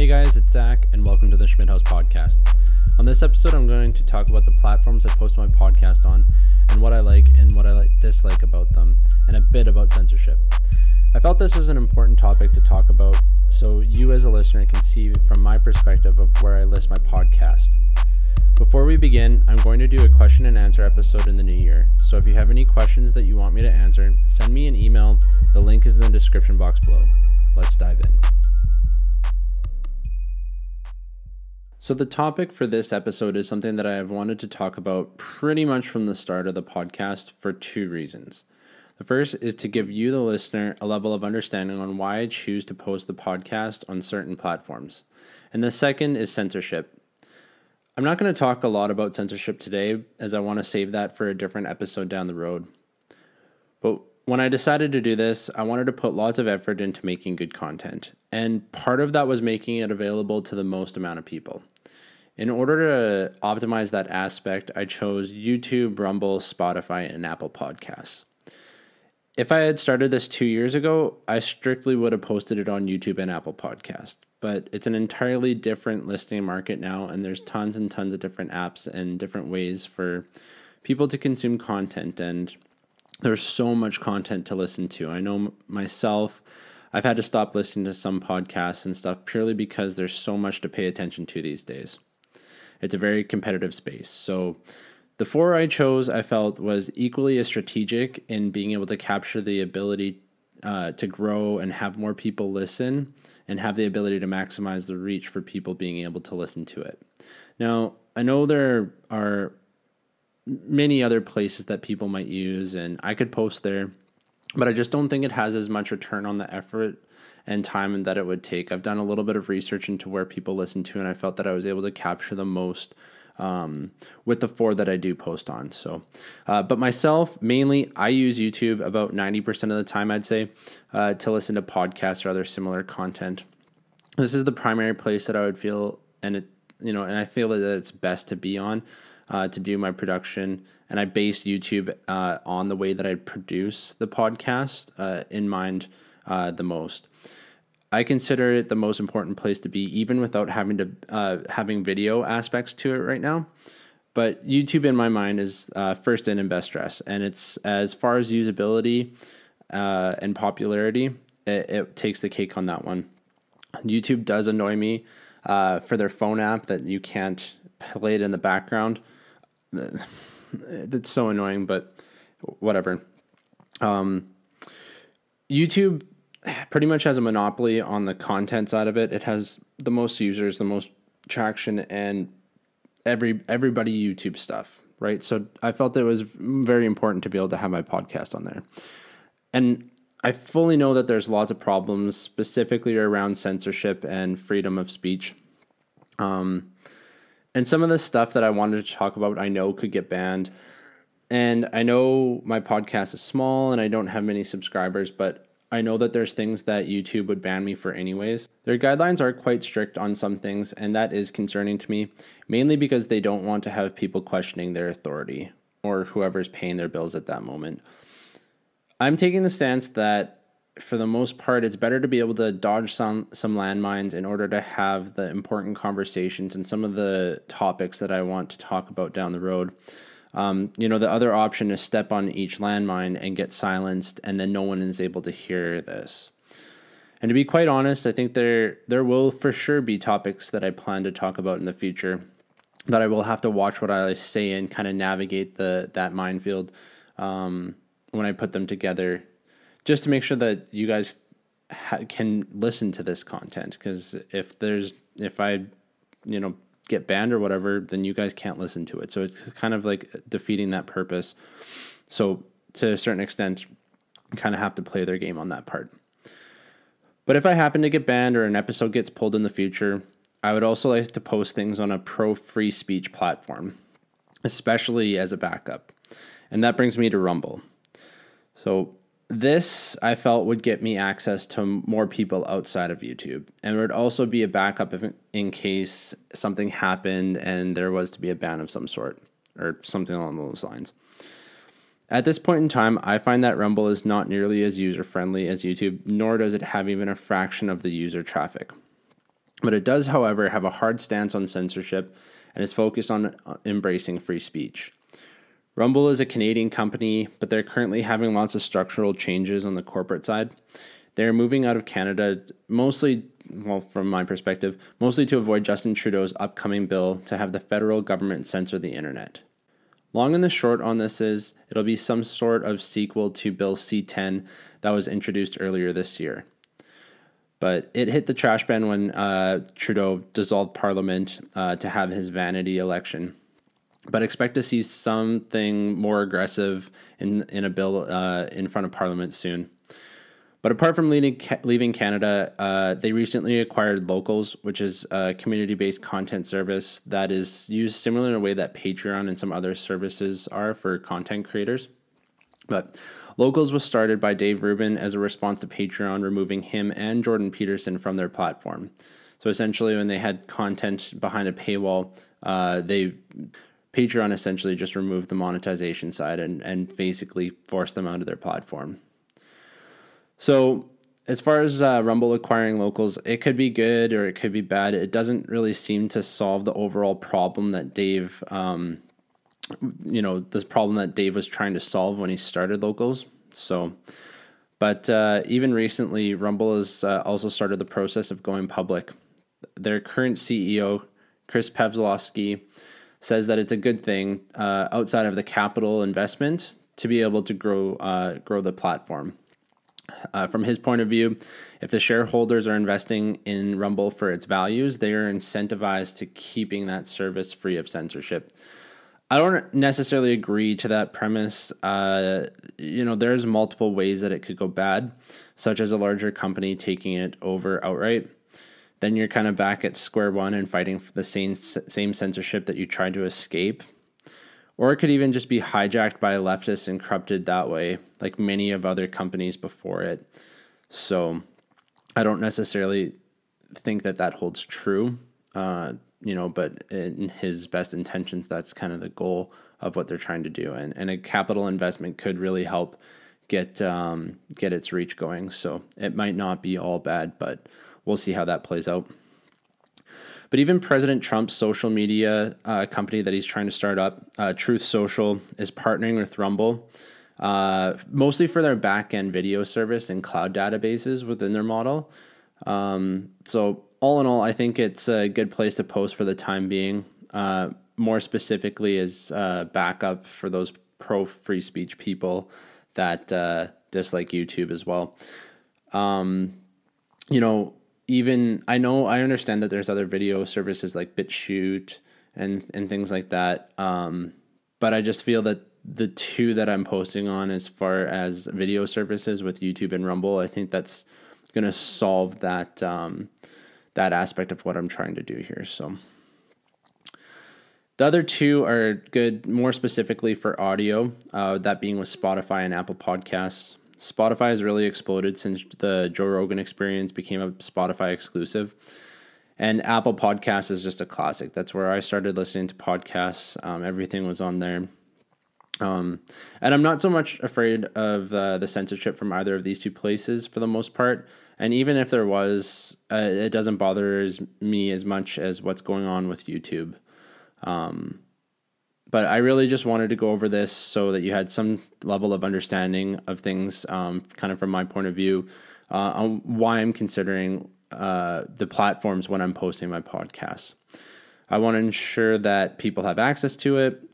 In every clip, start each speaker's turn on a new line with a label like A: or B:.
A: Hey guys, it's Zach, and welcome to the Schmidt House podcast. On this episode, I'm going to talk about the platforms I post my podcast on, and what I like and what I like, dislike about them, and a bit about censorship. I felt this was an important topic to talk about, so you as a listener can see from my perspective of where I list my podcast. Before we begin, I'm going to do a question and answer episode in the new year. So if you have any questions that you want me to answer, send me an email. The link is in the description box below. Let's dive in. So, the topic for this episode is something that I have wanted to talk about pretty much from the start of the podcast for two reasons. The first is to give you, the listener, a level of understanding on why I choose to post the podcast on certain platforms. And the second is censorship. I'm not going to talk a lot about censorship today, as I want to save that for a different episode down the road. But when I decided to do this, I wanted to put lots of effort into making good content. And part of that was making it available to the most amount of people. In order to optimize that aspect, I chose YouTube, Rumble, Spotify, and Apple Podcasts. If I had started this two years ago, I strictly would have posted it on YouTube and Apple Podcast but it's an entirely different listing market now, and there's tons and tons of different apps and different ways for people to consume content. And there's so much content to listen to. I know myself, I've had to stop listening to some podcasts and stuff purely because there's so much to pay attention to these days. It's a very competitive space. So, the four I chose, I felt, was equally as strategic in being able to capture the ability uh, to grow and have more people listen and have the ability to maximize the reach for people being able to listen to it. Now, I know there are many other places that people might use, and I could post there, but I just don't think it has as much return on the effort and time that it would take. I've done a little bit of research into where people listen to, and I felt that I was able to capture the most um, with the four that I do post on. So, uh, but myself, mainly, I use YouTube about 90% of the time, I'd say, uh, to listen to podcasts or other similar content. This is the primary place that I would feel, and it, you know, and I feel that it's best to be on uh, to do my production. And I base YouTube uh, on the way that I produce the podcast uh, in mind uh, the most. I consider it the most important place to be, even without having to uh, having video aspects to it right now. But YouTube, in my mind, is uh, first in and best dress, and it's as far as usability uh, and popularity, it, it, takes the cake on that one. YouTube does annoy me uh, for their phone app that you can't play it in the background. It's so annoying, but whatever. Um, YouTube pretty much has a monopoly on the content side of it. It has the most users, the most traction, and every everybody YouTube stuff, right? So I felt it was very important to be able to have my podcast on there, and I fully know that there's lots of problems, specifically around censorship and freedom of speech. Um, and some of the stuff that I wanted to talk about, I know could get banned. And I know my podcast is small and I don't have many subscribers, but I know that there's things that YouTube would ban me for anyways. Their guidelines are quite strict on some things, and that is concerning to me, mainly because they don't want to have people questioning their authority or whoever's paying their bills at that moment. I'm taking the stance that for the most part, it's better to be able to dodge some some landmines in order to have the important conversations and some of the topics that I want to talk about down the road. Um, you know, the other option is step on each landmine and get silenced, and then no one is able to hear this. And to be quite honest, I think there there will for sure be topics that I plan to talk about in the future that I will have to watch what I say and kind of navigate the that minefield um, when I put them together, just to make sure that you guys ha- can listen to this content. Because if there's if I you know get banned or whatever, then you guys can't listen to it. So it's kind of like defeating that purpose. So to a certain extent, kind of have to play their game on that part. But if I happen to get banned or an episode gets pulled in the future, I would also like to post things on a pro free speech platform, especially as a backup. And that brings me to Rumble. So this I felt would get me access to more people outside of YouTube, and it would also be a backup if, in case something happened and there was to be a ban of some sort or something along those lines. At this point in time, I find that Rumble is not nearly as user friendly as YouTube, nor does it have even a fraction of the user traffic. But it does, however, have a hard stance on censorship and is focused on uh, embracing free speech. Rumble is a Canadian company, but they're currently having lots of structural changes on the corporate side. They're moving out of Canada mostly, well, from my perspective, mostly to avoid Justin Trudeau's upcoming bill to have the federal government censor the internet. Long and the short on this is it'll be some sort of sequel to Bill C 10 that was introduced earlier this year. But it hit the trash bin when uh, Trudeau dissolved Parliament uh, to have his vanity election. But expect to see something more aggressive in, in a bill uh, in front of Parliament soon. But apart from leaving, leaving Canada, uh, they recently acquired Locals, which is a community based content service that is used similar in a way that Patreon and some other services are for content creators. But Locals was started by Dave Rubin as a response to Patreon removing him and Jordan Peterson from their platform. So essentially, when they had content behind a paywall, uh, they Patreon essentially just removed the monetization side and, and basically forced them onto their platform. So, as far as uh, Rumble acquiring locals, it could be good or it could be bad. It doesn't really seem to solve the overall problem that Dave, um, you know, this problem that Dave was trying to solve when he started locals. So, but uh, even recently, Rumble has uh, also started the process of going public. Their current CEO, Chris Pavlovski, says that it's a good thing uh, outside of the capital investment to be able to grow uh, grow the platform. Uh, from his point of view, if the shareholders are investing in Rumble for its values, they are incentivized to keeping that service free of censorship. I don't necessarily agree to that premise. Uh, you know, there's multiple ways that it could go bad, such as a larger company taking it over outright. Then you're kind of back at square one and fighting for the same same censorship that you tried to escape or it could even just be hijacked by leftists and corrupted that way, like many of other companies before it. So I don't necessarily think that that holds true, uh, you know, but in his best intentions, that's kind of the goal of what they're trying to do. And, and a capital investment could really help get um, get its reach going. So it might not be all bad, but we'll see how that plays out. But even President Trump's social media uh, company that he's trying to start up, uh, Truth Social, is partnering with Rumble, uh, mostly for their back end video service and cloud databases within their model. Um, so, all in all, I think it's a good place to post for the time being. Uh, more specifically, as uh, backup for those pro free speech people that uh, dislike YouTube as well. Um, you know, even I know I understand that there's other video services like BitChute and and things like that. Um, but I just feel that the two that I'm posting on as far as video services with YouTube and Rumble, I think that's going to solve that um, that aspect of what I'm trying to do here. So the other two are good, more specifically for audio. Uh, that being with Spotify and Apple Podcasts. Spotify has really exploded since the Joe Rogan experience became a Spotify exclusive. And Apple Podcasts is just a classic. That's where I started listening to podcasts. Um, everything was on there. Um, and I'm not so much afraid of uh, the censorship from either of these two places for the most part. And even if there was, uh, it doesn't bother me as much as what's going on with YouTube. Um, but I really just wanted to go over this so that you had some level of understanding of things, um, kind of from my point of view, uh, on why I'm considering uh, the platforms when I'm posting my podcasts. I want to ensure that people have access to it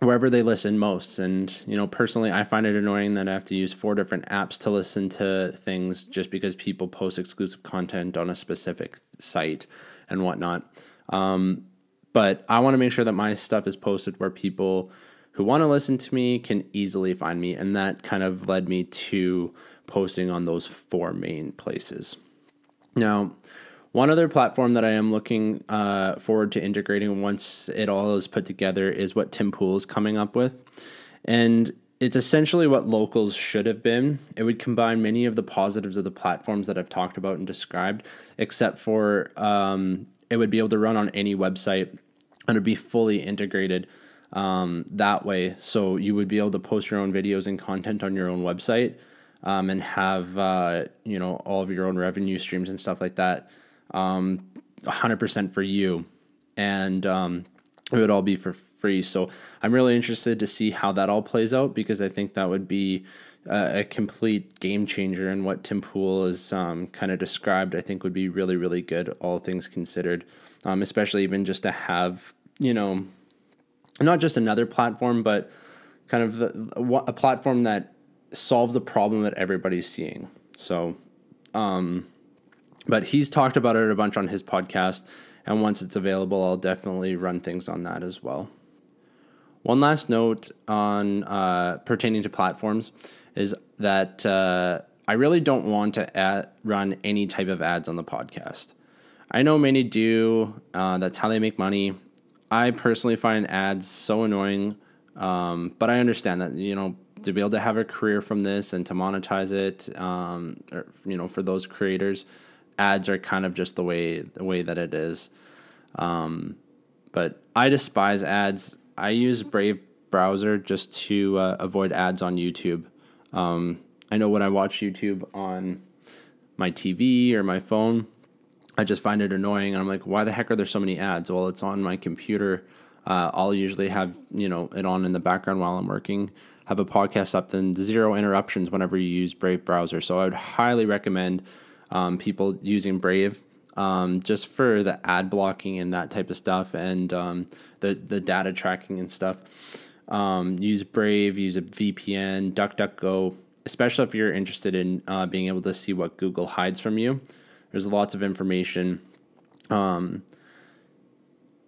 A: wherever they listen most. And, you know, personally, I find it annoying that I have to use four different apps to listen to things just because people post exclusive content on a specific site and whatnot. Um, but I want to make sure that my stuff is posted where people who want to listen to me can easily find me. And that kind of led me to posting on those four main places. Now, one other platform that I am looking uh, forward to integrating once it all is put together is what Tim Pool is coming up with. And it's essentially what locals should have been. It would combine many of the positives of the platforms that I've talked about and described, except for um, it would be able to run on any website and it'd be fully integrated um, that way. So you would be able to post your own videos and content on your own website um, and have uh, you know all of your own revenue streams and stuff like that. Um, 100% for you, and um, it would all be for free. So I'm really interested to see how that all plays out because I think that would be a, a complete game changer. And what Tim Pool has um, kind of described, I think would be really, really good, all things considered. Um, especially even just to have, you know, not just another platform, but kind of the, a platform that solves the problem that everybody's seeing. So, um, but he's talked about it a bunch on his podcast, and once it's available, I'll definitely run things on that as well. One last note on uh, pertaining to platforms is that uh, I really don't want to ad- run any type of ads on the podcast. I know many do. Uh, that's how they make money. I personally find ads so annoying, um, but I understand that you know to be able to have a career from this and to monetize it, um, or, you know, for those creators, ads are kind of just the way the way that it is. Um, but I despise ads. I use Brave browser just to uh, avoid ads on YouTube. Um, I know when I watch YouTube on my TV or my phone, I just find it annoying. I'm like, why the heck are there so many ads? Well, it's on my computer. Uh, I'll usually have you know it on in the background while I'm working. Have a podcast up, then zero interruptions whenever you use Brave browser. So I would highly recommend um, people using Brave um, just for the ad blocking and that type of stuff, and um, the the data tracking and stuff. Um, use Brave, use a VPN, DuckDuckGo, especially if you're interested in uh, being able to see what Google hides from you. There's lots of information. Um,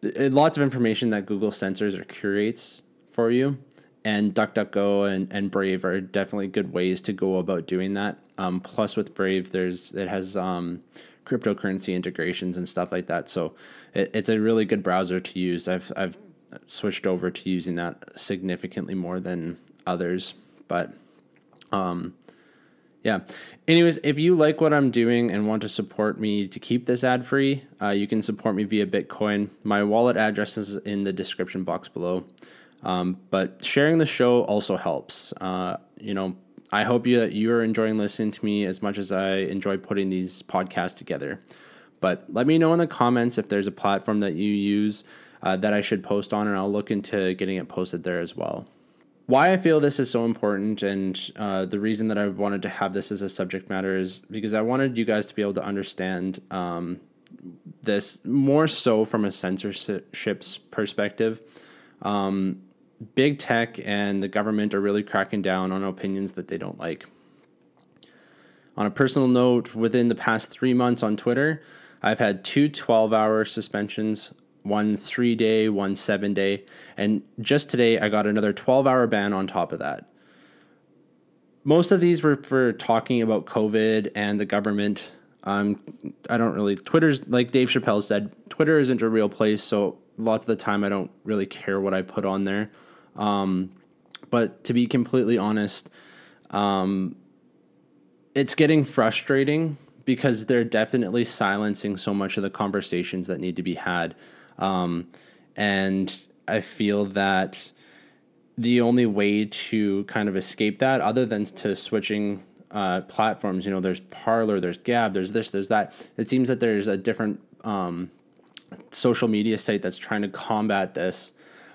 A: lots of information that Google censors or curates for you. And DuckDuckGo and, and Brave are definitely good ways to go about doing that. Um, plus, with Brave, there's it has um, cryptocurrency integrations and stuff like that. So it, it's a really good browser to use. I've I've switched over to using that significantly more than others, but um, yeah. Anyways, if you like what I'm doing and want to support me to keep this ad free, uh, you can support me via Bitcoin. My wallet address is in the description box below. Um, but sharing the show also helps. Uh, you know, I hope you you're enjoying listening to me as much as I enjoy putting these podcasts together. But let me know in the comments if there's a platform that you use uh, that I should post on, and I'll look into getting it posted there as well. Why I feel this is so important, and uh, the reason that I wanted to have this as a subject matter is because I wanted you guys to be able to understand um, this more so from a censorship's perspective. Um, big tech and the government are really cracking down on opinions that they don't like. On a personal note, within the past three months on Twitter, I've had two 12 hour suspensions, one three day, one seven day, and just today I got another 12 hour ban on top of that. Most of these were for talking about COVID and the government. Um, I don't really, Twitter's, like Dave Chappelle said, Twitter isn't a real place, so lots of the time I don't really care what I put on there. Um, but to be completely honest, um, it's getting frustrating because they're definitely silencing so much of the conversations that need to be had. Um, and I feel that the only way to kind of escape that, other than to switching uh, platforms, you know, there's Parler, there's Gab, there's this, there's that. It seems that there's a different um, social media site that's trying to combat this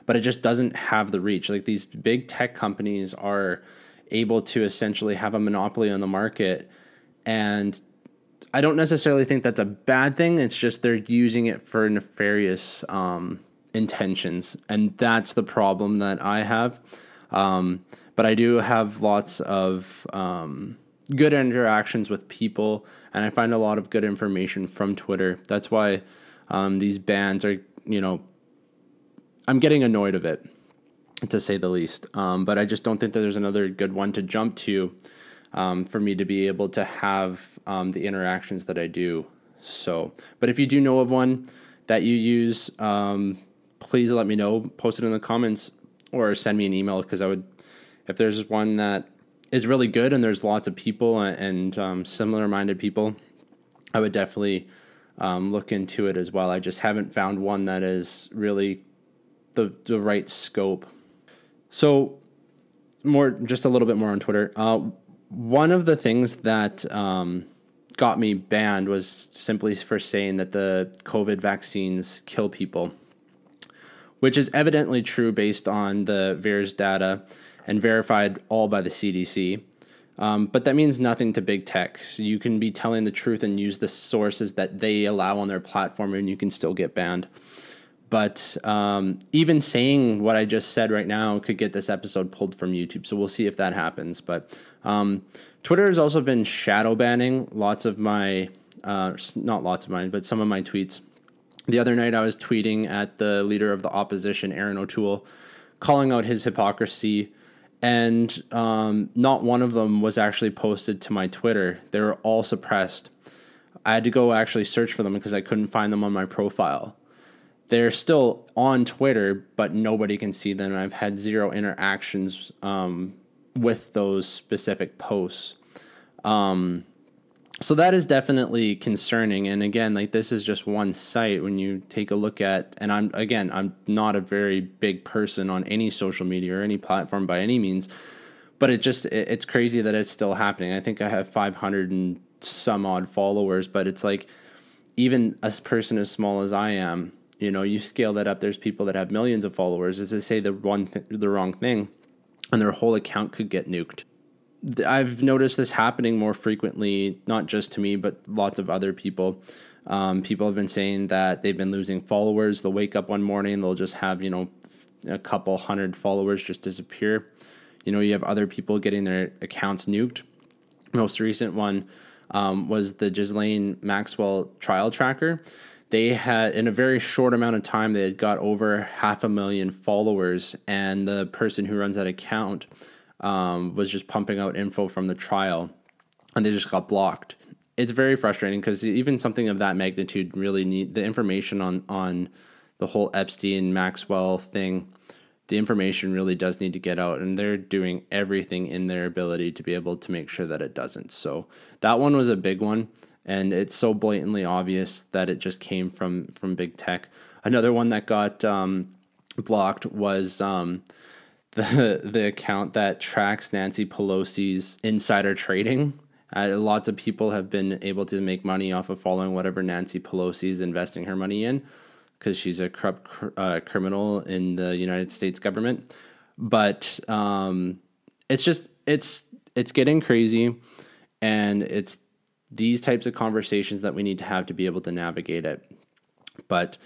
A: but it just doesn't have the reach. Like these big tech companies are able to essentially have a monopoly on the market and I don't necessarily think that's a bad thing. It's just they're using it for nefarious um, intentions, and that's the problem that I have. Um, but I do have lots of um, good interactions with people, and I find a lot of good information from Twitter. That's why um, these bans are, you know, I'm getting annoyed of it, to say the least. Um, but I just don't think that there's another good one to jump to um, for me to be able to have um, the interactions that I do. So, but if you do know of one that you use, um, please let me know. Post it in the comments or send me an email because I would, if there's one that is really good and there's lots of people and um, similar minded people, I would definitely um, look into it as well. I just haven't found one that is really the the right scope. So, more just a little bit more on Twitter. Uh, one of the things that um, got me banned was simply for saying that the COVID vaccines kill people, which is evidently true based on the VAERS data and verified all by the CDC. Um, but that means nothing to big tech. So you can be telling the truth and use the sources that they allow on their platform, and you can still get banned. But um, even saying what I just said right now could get this episode pulled from YouTube. So we'll see if that happens. But um, Twitter has also been shadow banning lots of my, uh, not lots of mine, but some of my tweets. The other night I was tweeting at the leader of the opposition, Erin O'Toole, calling out his hypocrisy. And um, not one of them was actually posted to my Twitter. They were all suppressed. I had to go actually search for them because I couldn't find them on my profile they're still on Twitter, but nobody can see them. I've had zero interactions um, with those specific posts. Um, so that is definitely concerning. And again, like this is just one site. When you take a look at, and I'm again, I'm not a very big person on any social media or any platform by any means, but it just it, it's crazy that it's still happening. I think I have 500 and some odd followers, but it's like even a person as small as I am you know, you scale that up. There's people that have millions of followers. Is to say the one th- the wrong thing, and their whole account could get nuked. I've noticed this happening more frequently, not just to me, but lots of other people. Um, people have been saying that they've been losing followers. They'll wake up one morning, they'll just have you know a couple hundred followers just disappear. You know, you have other people getting their accounts nuked. Most recent one um, was the Ghislaine Maxwell trial tracker they had in a very short amount of time they had got over half a million followers and the person who runs that account um, was just pumping out info from the trial and they just got blocked. It's very frustrating because even something of that magnitude really need the information on on the whole epstein maxwell thing the information really does need to get out and they're doing everything in their ability to be able to make sure that it doesn't. So that one was a big one and it's so blatantly obvious that it just came from from big tech. Another one that got um, blocked was um, the the account that tracks Nancy Pelosi's insider trading. Uh, lots of people have been able to make money off of following whatever Nancy Pelosi is investing her money in because she's a corrupt uh, criminal in the United States government. But um, it's just it's it's getting crazy, and it's these types of conversations that we need to have to be able to navigate it. But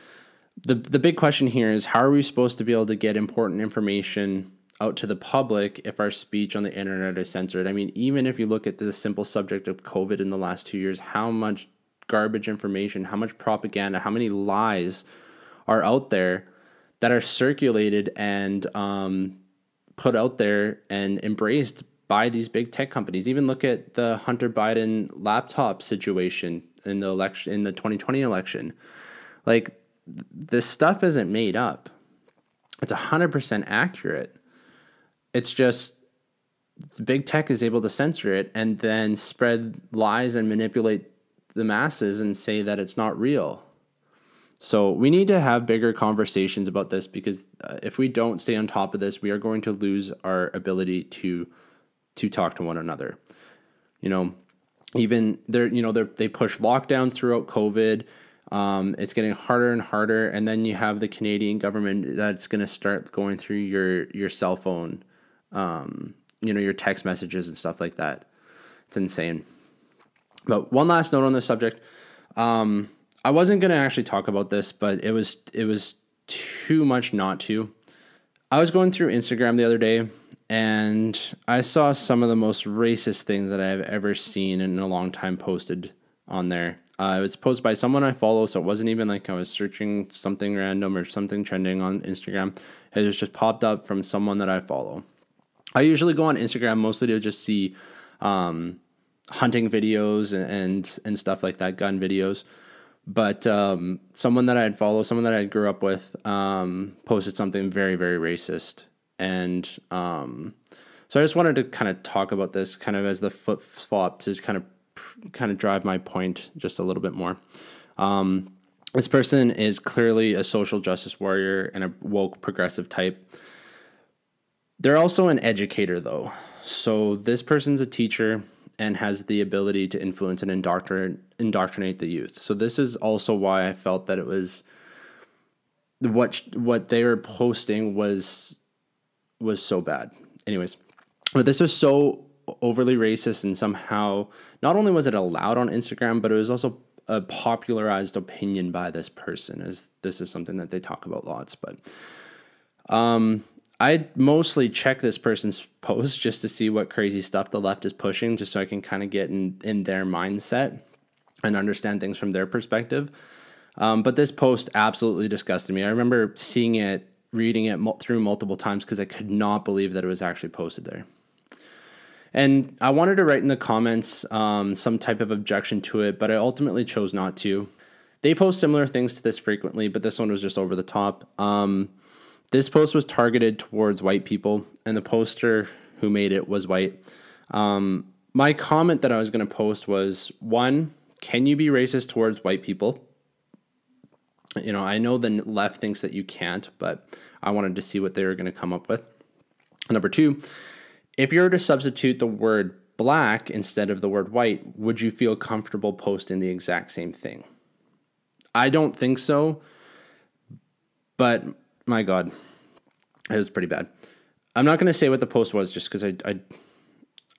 A: the the big question here is how are we supposed to be able to get important information out to the public if our speech on the internet is censored? I mean, even if you look at the simple subject of COVID in the last 2 years, how much garbage information, how much propaganda, how many lies are out there that are circulated and um, put out there and embraced by these big tech companies. Even look at the Hunter Biden laptop situation in the election in the 2020 election. Like this stuff isn't made up. It's 100% accurate. It's just the big tech is able to censor it and then spread lies and manipulate the masses and say that it's not real. So we need to have bigger conversations about this because uh, if we don't stay on top of this, we are going to lose our ability to to talk to one another. You know, even they're you know they they push lockdowns throughout COVID. Um, it's getting harder and harder, and then you have the Canadian government that's going to start going through your your cell phone, um, you know, your text messages and stuff like that. It's insane. But one last note on this subject. Um, I wasn't going to actually talk about this, but it was it was too much not to. I was going through Instagram the other day and I saw some of the most racist things that I've ever seen in a long time posted on there. Uh, it was posted by someone I follow, so it wasn't even like I was searching something random or something trending on Instagram. It was just popped up from someone that I follow. I usually go on Instagram mostly to just see um, hunting videos and, and, and stuff like that, gun videos. But um, someone that I'd follow, someone that I grew up with, um, posted something very very racist and um, so I just wanted to kind of talk about this kind of as the foot swap to kind of kind of drive my point just a little bit more. Um, this person is clearly a social justice warrior and a woke progressive type. They're also an educator though. So this person's a teacher and has the ability to influence and indoctrinate indoctrinate the youth. So this is also why I felt that it was what what they were posting was was so bad. Anyways, but this was so overly racist and somehow not only was it allowed on Instagram, but it was also a popularized opinion by this person. As this is something that they talk about lots, but um, I mostly check this person's post just to see what crazy stuff the left is pushing, just so I can kind of get in in their mindset and understand things from their perspective. Um, but this post absolutely disgusted me. I remember seeing it, reading it through multiple times because I could not believe that it was actually posted there. And I wanted to write in the comments um, some type of objection to it, but I ultimately chose not to. They post similar things to this frequently, but this one was just over the top. Um, this post was targeted towards white people, and the poster who made it was white. Um, my comment that I was going to post was one, can you be racist towards white people? You know, I know the left thinks that you can't, but I wanted to see what they were going to come up with. Number two, if you were to substitute the word black instead of the word white, would you feel comfortable posting the exact same thing? I don't think so, but my God, it was pretty bad. I'm not going to say what the post was just because I, I,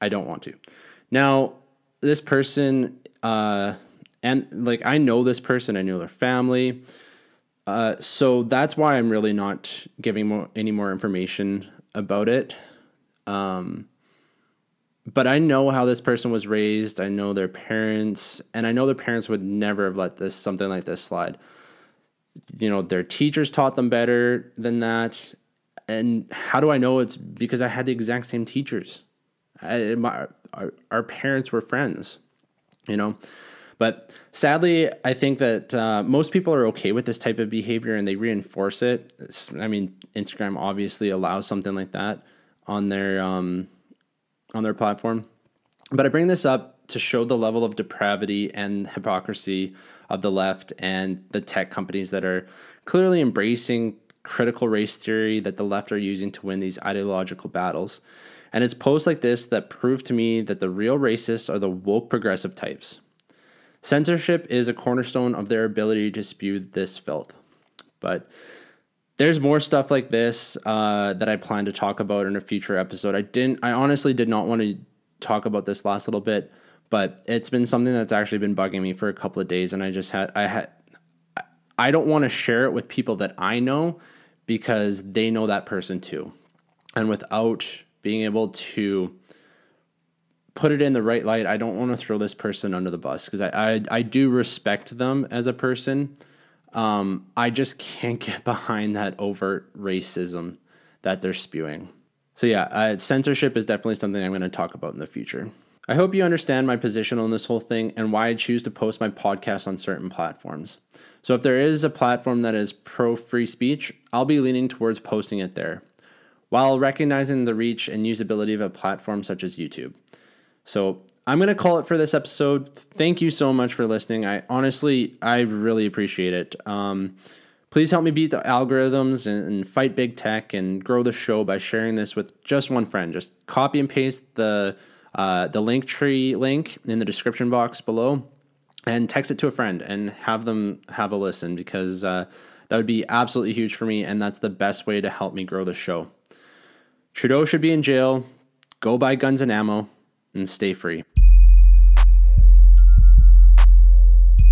A: I don't want to. Now, this person, uh, and like I know this person, I know their family. Uh, so that's why I'm really not giving more, any more information about it. Um, but I know how this person was raised. I know their parents, and I know their parents would never have let this something like this slide. You know, their teachers taught them better than that. And how do I know it's because I had the exact same teachers? I, my, our, our parents were friends, you know. But sadly, I think that uh, most people are okay with this type of behavior and they reinforce it. It's, I mean, Instagram obviously allows something like that on their um, on their platform. But I bring this up to show the level of depravity and hypocrisy of the left and the tech companies that are clearly embracing critical race theory that the left are using to win these ideological battles. And it's posts like this that prove to me that the real racists are the woke progressive types. Censorship is a cornerstone of their ability to spew this filth. But there's more stuff like this uh, that I plan to talk about in a future episode. I didn't. I honestly did not want to talk about this last little bit, but it's been something that's actually been bugging me for a couple of days, and I just had. I had. I don't want to share it with people that I know because they know that person too, and without being able to put it in the right light, I don't want to throw this person under the bus because I, I I do respect them as a person um, I just can't get behind that overt racism that they're spewing. So, yeah, uh, censorship is definitely something I'm going to talk about in the future. I hope you understand my position on this whole thing and why I choose to post my podcast on certain platforms. So, if there is a platform that is pro free speech, I'll be leaning towards posting it there, while recognizing the reach and usability of a platform such as YouTube. So, I'm going to call it for this episode. Thank you so much for listening. I honestly, I really appreciate it. Um, please help me beat the algorithms and, and, fight big tech and grow the show by sharing this with just one friend. Just copy and paste the uh, the Linktree link in the description box below and text it to a friend and have them have a listen because uh, that would be absolutely huge for me and that's the best way to help me grow the show. Trudeau should be in jail. Go buy guns and ammo and stay free.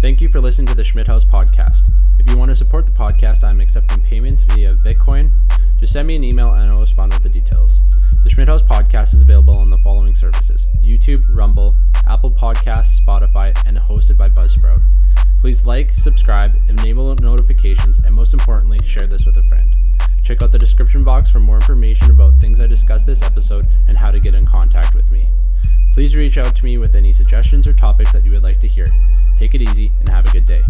A: Thank you for listening to the Schmidt House podcast. If you want to support the podcast, I'm accepting payments via Bitcoin. Just send me an email and I will respond with the details. The Schmidt House podcast is available on the following services YouTube, Rumble, Apple Podcasts, Spotify, and hosted by Buzzsprout. Please like, subscribe, enable notifications, and most importantly, share this with a friend. Check out the description box for more information about things I discussed this episode and how to get in contact with me. Please reach out to me with any suggestions or topics that you would like to hear. Take it easy and have a good day.